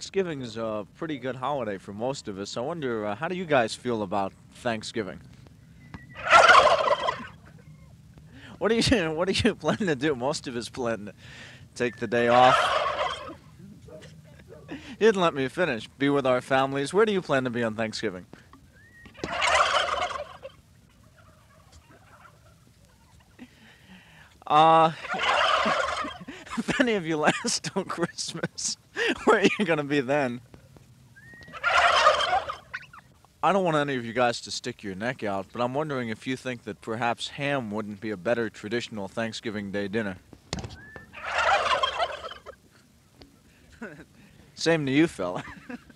Thanksgiving is a pretty good holiday for most of us. I wonder, uh, how do you guys feel about Thanksgiving? what do you What do you plan to do? Most of us plan to take the day off. you didn't let me finish. Be with our families. Where do you plan to be on Thanksgiving? Uh, if any of you last till Christmas, where are you gonna be then? I don't want any of you guys to stick your neck out, but I'm wondering if you think that perhaps ham wouldn't be a better traditional Thanksgiving Day dinner. Same to you, fella.